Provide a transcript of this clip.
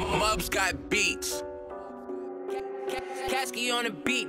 Mubs got beats. Kasky on the beat.